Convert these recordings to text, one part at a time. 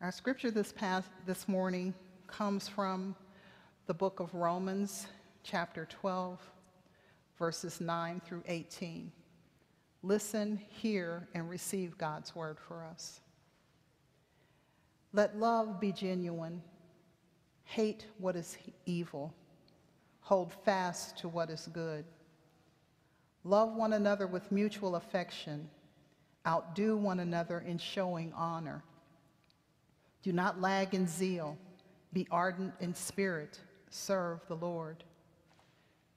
Our scripture this past this morning comes from the book of Romans, chapter 12, verses 9 through 18. Listen, hear, and receive God's word for us. Let love be genuine. Hate what is evil. Hold fast to what is good. Love one another with mutual affection. Outdo one another in showing honor. Do not lag in zeal. Be ardent in spirit. Serve the Lord.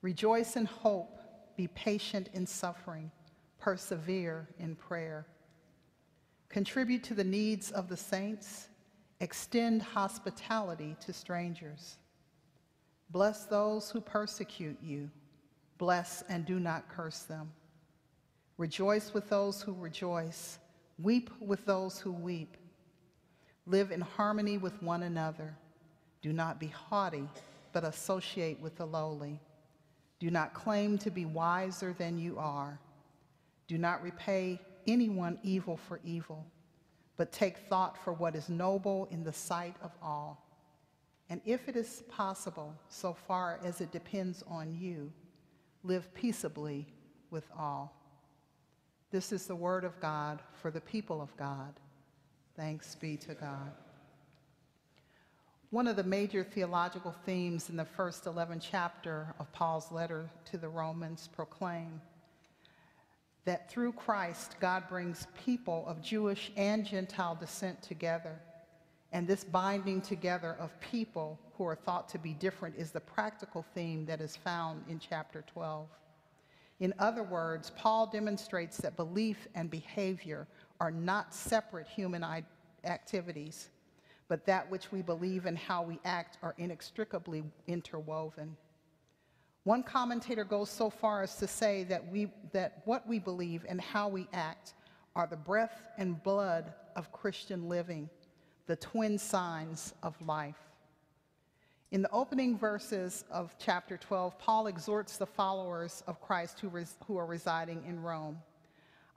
Rejoice in hope. Be patient in suffering. Persevere in prayer. Contribute to the needs of the saints. Extend hospitality to strangers. Bless those who persecute you. Bless and do not curse them. Rejoice with those who rejoice. Weep with those who weep. Live in harmony with one another. Do not be haughty, but associate with the lowly. Do not claim to be wiser than you are. Do not repay anyone evil for evil, but take thought for what is noble in the sight of all. And if it is possible, so far as it depends on you, live peaceably with all. This is the word of God for the people of God. Thanks be to God. One of the major theological themes in the first 11 chapter of Paul's letter to the Romans proclaim that through Christ, God brings people of Jewish and Gentile descent together. And this binding together of people who are thought to be different is the practical theme that is found in chapter 12. In other words, Paul demonstrates that belief and behavior are not separate human activities, but that which we believe and how we act are inextricably interwoven. One commentator goes so far as to say that, we, that what we believe and how we act are the breath and blood of Christian living, the twin signs of life. In the opening verses of chapter 12, Paul exhorts the followers of Christ who, who are residing in Rome.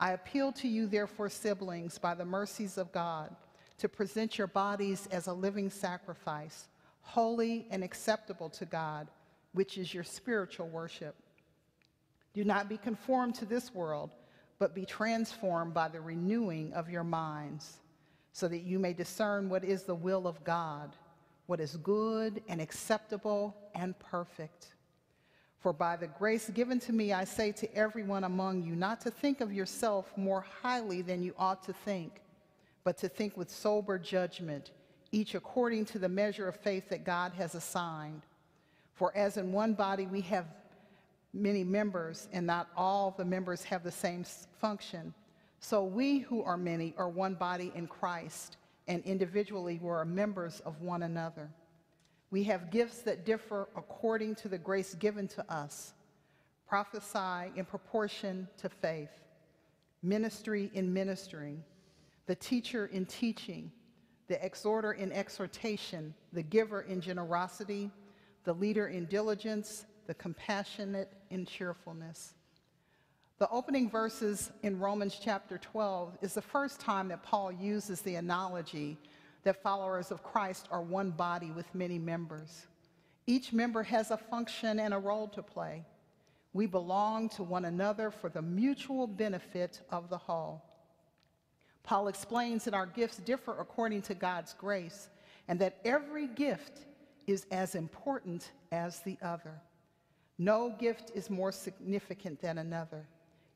I appeal to you, therefore, siblings, by the mercies of God, to present your bodies as a living sacrifice, holy and acceptable to God, which is your spiritual worship. Do not be conformed to this world, but be transformed by the renewing of your minds, so that you may discern what is the will of God, what is good and acceptable and perfect. For by the grace given to me, I say to everyone among you not to think of yourself more highly than you ought to think, but to think with sober judgment, each according to the measure of faith that God has assigned. For as in one body we have many members, and not all the members have the same function, so we who are many are one body in Christ, and individually we are members of one another. We have gifts that differ according to the grace given to us. Prophesy in proportion to faith, ministry in ministering, the teacher in teaching, the exhorter in exhortation, the giver in generosity, the leader in diligence, the compassionate in cheerfulness. The opening verses in Romans chapter 12 is the first time that Paul uses the analogy that followers of Christ are one body with many members. Each member has a function and a role to play. We belong to one another for the mutual benefit of the whole. Paul explains that our gifts differ according to God's grace and that every gift is as important as the other. No gift is more significant than another.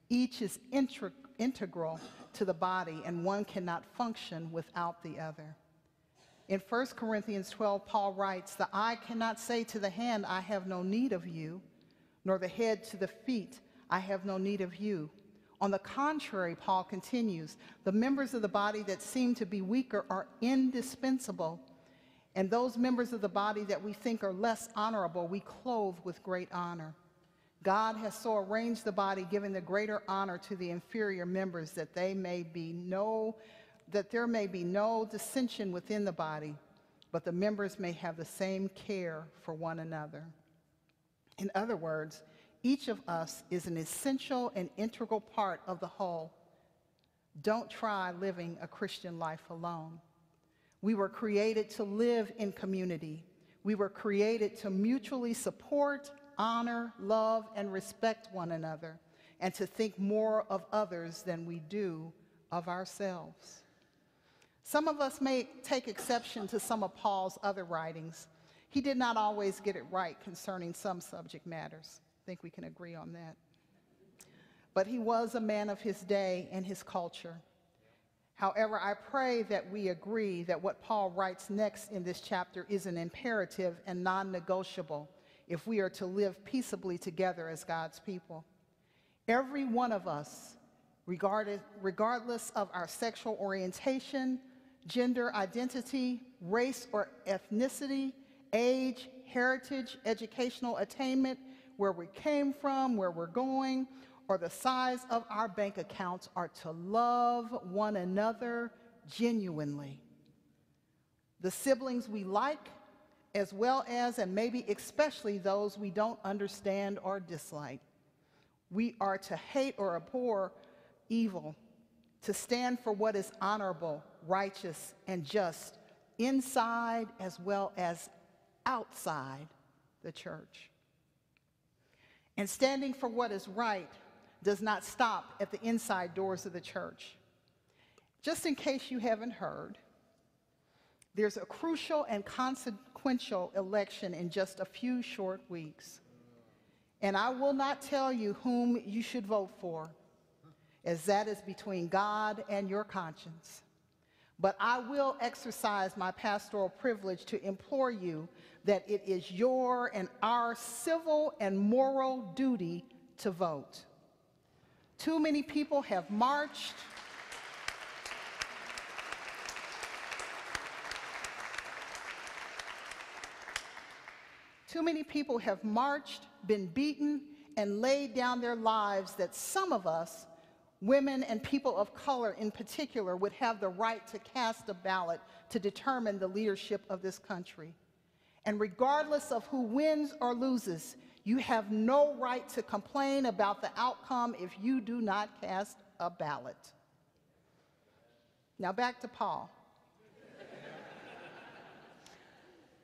Each is integral to the body, and one cannot function without the other. In 1 Corinthians 12, Paul writes, The eye cannot say to the hand, I have no need of you, nor the head to the feet, I have no need of you. On the contrary, Paul continues, the members of the body that seem to be weaker are indispensable, and those members of the body that we think are less honorable, we clothe with great honor. God has so arranged the body, giving the greater honor to the inferior members, that they may be no that there may be no dissension within the body, but the members may have the same care for one another. In other words, each of us is an essential and integral part of the whole. Don't try living a Christian life alone. We were created to live in community. We were created to mutually support, honor, love, and respect one another, and to think more of others than we do of ourselves. Some of us may take exception to some of Paul's other writings. He did not always get it right concerning some subject matters. I think we can agree on that. But he was a man of his day and his culture. However, I pray that we agree that what Paul writes next in this chapter is an imperative and non negotiable if we are to live peaceably together as God's people. Every one of us, regardless of our sexual orientation, gender identity, race or ethnicity, age, heritage, educational attainment, where we came from, where we're going, or the size of our bank accounts are to love one another genuinely. The siblings we like, as well as, and maybe especially, those we don't understand or dislike. We are to hate or abhor evil, to stand for what is honorable, righteous, and just inside as well as outside the church. And standing for what is right does not stop at the inside doors of the church. Just in case you haven't heard, there's a crucial and consequential election in just a few short weeks. And I will not tell you whom you should vote for, as that is between God and your conscience. But I will exercise my pastoral privilege to implore you that it is your and our civil and moral duty to vote. Too many people have marched. Too many people have marched, been beaten, and laid down their lives that some of us, women and people of color in particular, would have the right to cast a ballot to determine the leadership of this country. And regardless of who wins or loses, you have no right to complain about the outcome if you do not cast a ballot. Now back to Paul,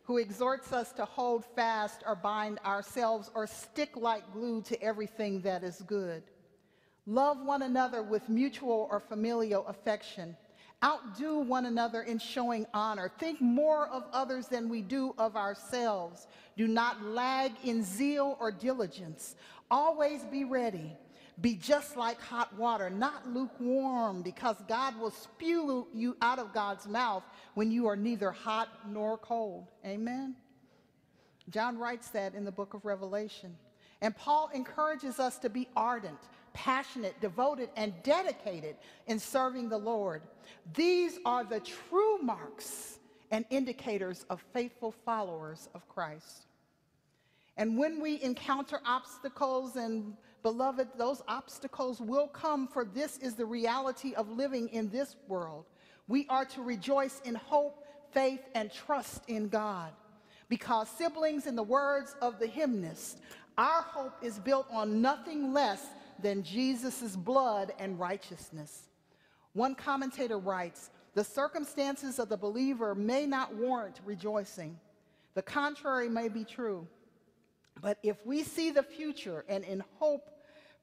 who exhorts us to hold fast or bind ourselves or stick like glue to everything that is good. Love one another with mutual or familial affection outdo one another in showing honor. Think more of others than we do of ourselves. Do not lag in zeal or diligence. Always be ready. Be just like hot water, not lukewarm, because God will spew you out of God's mouth when you are neither hot nor cold. Amen? John writes that in the book of Revelation. And Paul encourages us to be ardent, passionate, devoted, and dedicated in serving the Lord. These are the true marks and indicators of faithful followers of Christ. And when we encounter obstacles, and beloved, those obstacles will come, for this is the reality of living in this world. We are to rejoice in hope, faith, and trust in God. Because, siblings, in the words of the hymnist, our hope is built on nothing less than Jesus' blood and righteousness. One commentator writes The circumstances of the believer may not warrant rejoicing. The contrary may be true. But if we see the future and in hope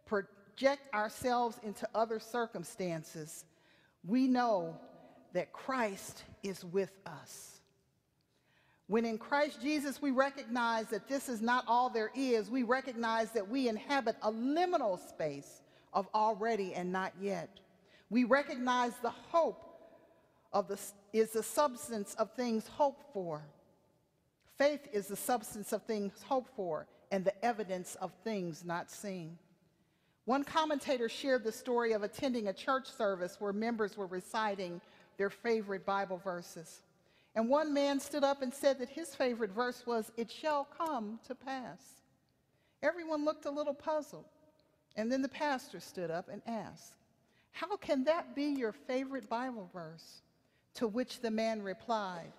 project ourselves into other circumstances, we know that Christ is with us. When in Christ Jesus we recognize that this is not all there is, we recognize that we inhabit a liminal space of already and not yet. We recognize the hope of the is the substance of things hoped for. Faith is the substance of things hoped for and the evidence of things not seen. One commentator shared the story of attending a church service where members were reciting their favorite Bible verses. And one man stood up and said that his favorite verse was, It shall come to pass. Everyone looked a little puzzled. And then the pastor stood up and asked, How can that be your favorite Bible verse? To which the man replied,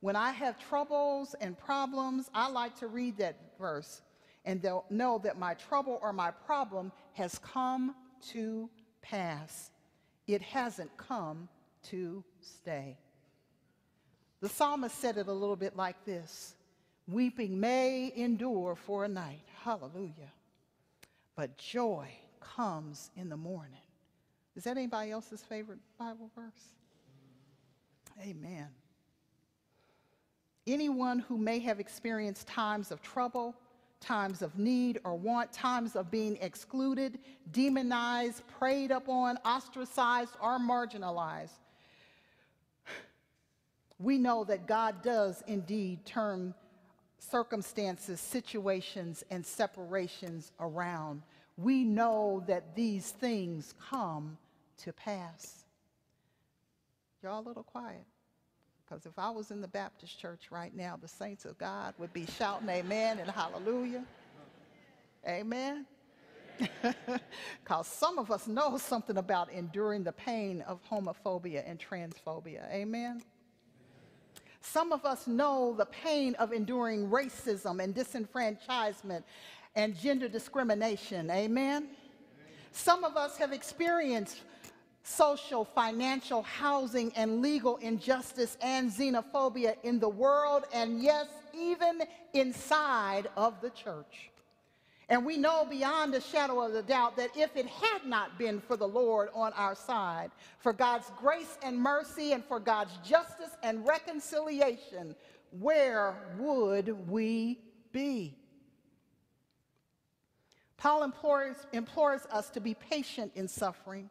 When I have troubles and problems, I like to read that verse and they'll know that my trouble or my problem has come to pass. It hasn't come to stay. The psalmist said it a little bit like this Weeping may endure for a night. Hallelujah. But joy comes in the morning. Is that anybody else's favorite Bible verse? Amen. Anyone who may have experienced times of trouble, times of need or want, times of being excluded, demonized, preyed upon, ostracized, or marginalized, we know that God does indeed turn circumstances, situations, and separations around. We know that these things come to pass. Y'all a little quiet. Because if I was in the Baptist church right now, the saints of God would be shouting amen and hallelujah. Amen. Because some of us know something about enduring the pain of homophobia and transphobia. Amen. Some of us know the pain of enduring racism and disenfranchisement and gender discrimination. Amen. Some of us have experienced social, financial, housing, and legal injustice and xenophobia in the world, and yes, even inside of the church. And we know beyond a shadow of a doubt that if it had not been for the Lord on our side, for God's grace and mercy, and for God's justice and reconciliation, where would we be? Paul implores, implores us to be patient in suffering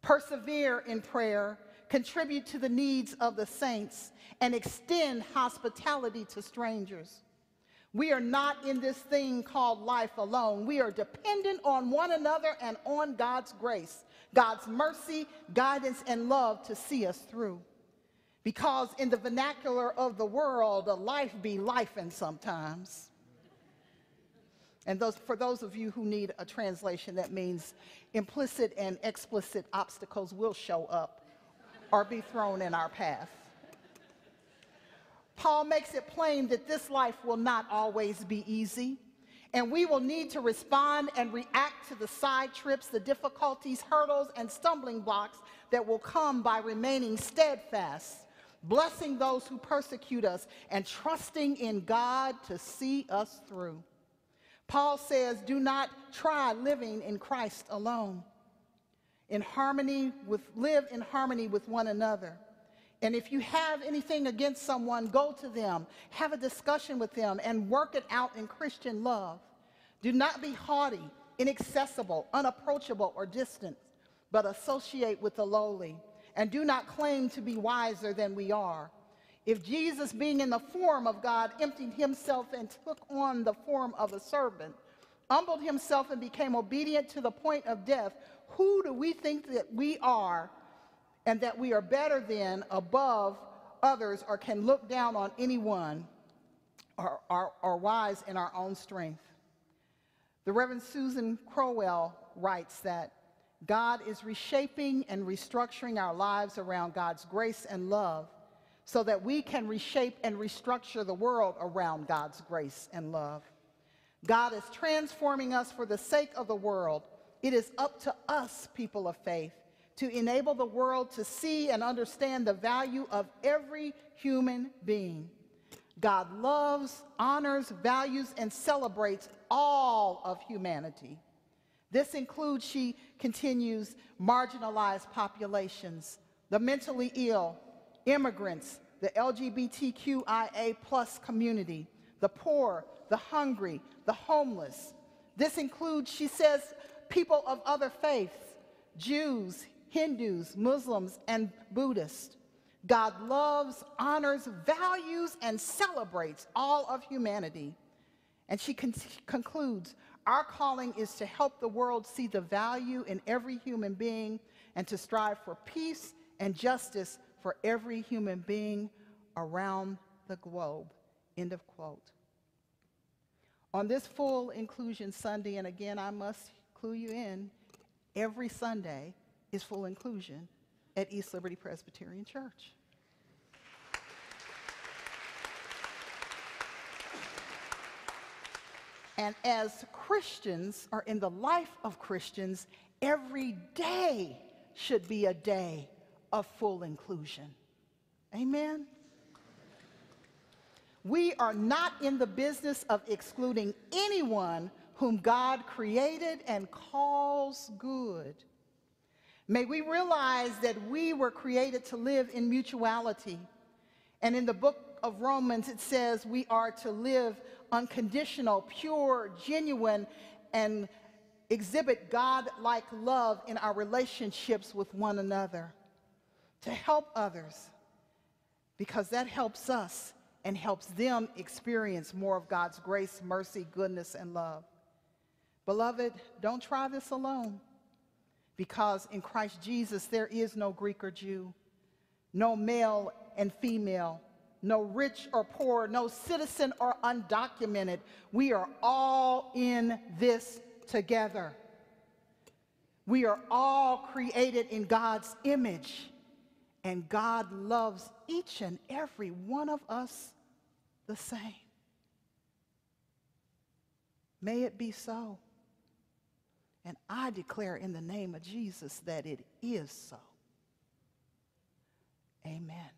persevere in prayer, contribute to the needs of the saints, and extend hospitality to strangers. We are not in this thing called life alone. We are dependent on one another and on God's grace, God's mercy, guidance, and love to see us through. Because in the vernacular of the world, a life be life and sometimes. And those, for those of you who need a translation, that means implicit and explicit obstacles will show up or be thrown in our path. Paul makes it plain that this life will not always be easy, and we will need to respond and react to the side trips, the difficulties, hurdles, and stumbling blocks that will come by remaining steadfast, blessing those who persecute us, and trusting in God to see us through. Paul says, do not try living in Christ alone. In harmony with, live in harmony with one another. And if you have anything against someone, go to them, have a discussion with them, and work it out in Christian love. Do not be haughty, inaccessible, unapproachable, or distant, but associate with the lowly. And do not claim to be wiser than we are. If Jesus, being in the form of God, emptied himself and took on the form of a servant, humbled himself and became obedient to the point of death, who do we think that we are and that we are better than, above others, or can look down on anyone or are wise in our own strength? The Reverend Susan Crowell writes that God is reshaping and restructuring our lives around God's grace and love so that we can reshape and restructure the world around God's grace and love. God is transforming us for the sake of the world. It is up to us, people of faith, to enable the world to see and understand the value of every human being. God loves, honors, values, and celebrates all of humanity. This includes, she continues, marginalized populations, the mentally ill, immigrants, the LGBTQIA plus community, the poor, the hungry, the homeless. This includes, she says, people of other faiths, Jews, Hindus, Muslims, and Buddhists. God loves, honors, values, and celebrates all of humanity. And she con concludes, our calling is to help the world see the value in every human being and to strive for peace and justice for every human being around the globe. End of quote. On this full inclusion Sunday, and again, I must clue you in, every Sunday is full inclusion at East Liberty Presbyterian Church. And as Christians, are in the life of Christians, every day should be a day of full inclusion. Amen? We are not in the business of excluding anyone whom God created and calls good. May we realize that we were created to live in mutuality. And in the book of Romans, it says we are to live unconditional, pure, genuine, and exhibit God like love in our relationships with one another, to help others, because that helps us and helps them experience more of God's grace, mercy, goodness, and love. Beloved, don't try this alone, because in Christ Jesus there is no Greek or Jew, no male and female, no rich or poor, no citizen or undocumented. We are all in this together. We are all created in God's image, and God loves each and every one of us the same. May it be so. And I declare in the name of Jesus that it is so. Amen.